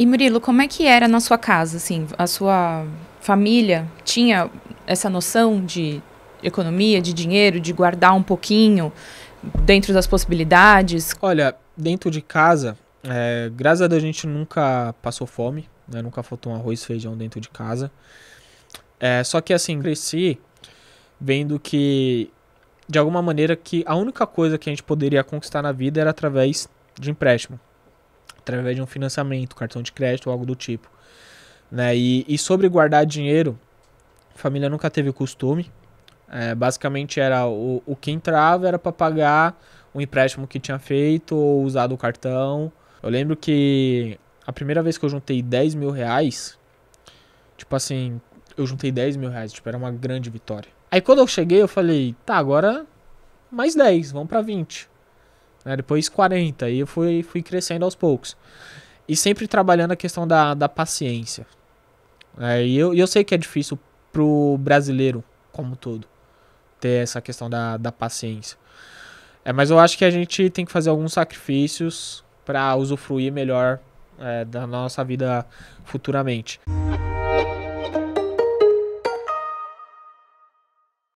E Murilo, como é que era na sua casa, assim? A sua família tinha essa noção de economia, de dinheiro, de guardar um pouquinho dentro das possibilidades? Olha, dentro de casa, é, graças a Deus a gente nunca passou fome, né? Nunca faltou um arroz e feijão dentro de casa. É, só que assim, cresci vendo que, de alguma maneira, que a única coisa que a gente poderia conquistar na vida era através de empréstimo. Através de um financiamento, cartão de crédito ou algo do tipo. Né? E, e sobre guardar dinheiro, a família nunca teve o costume. É, basicamente era o, o que entrava era para pagar o empréstimo que tinha feito ou usado o cartão. Eu lembro que a primeira vez que eu juntei 10 mil reais, tipo assim, eu juntei 10 mil reais, tipo, era uma grande vitória. Aí quando eu cheguei, eu falei, tá, agora mais 10, vamos para 20. Né, depois 40, e eu fui, fui crescendo aos poucos. E sempre trabalhando a questão da, da paciência. É, e eu, eu sei que é difícil pro brasileiro como todo ter essa questão da, da paciência. É, mas eu acho que a gente tem que fazer alguns sacrifícios para usufruir melhor é, da nossa vida futuramente.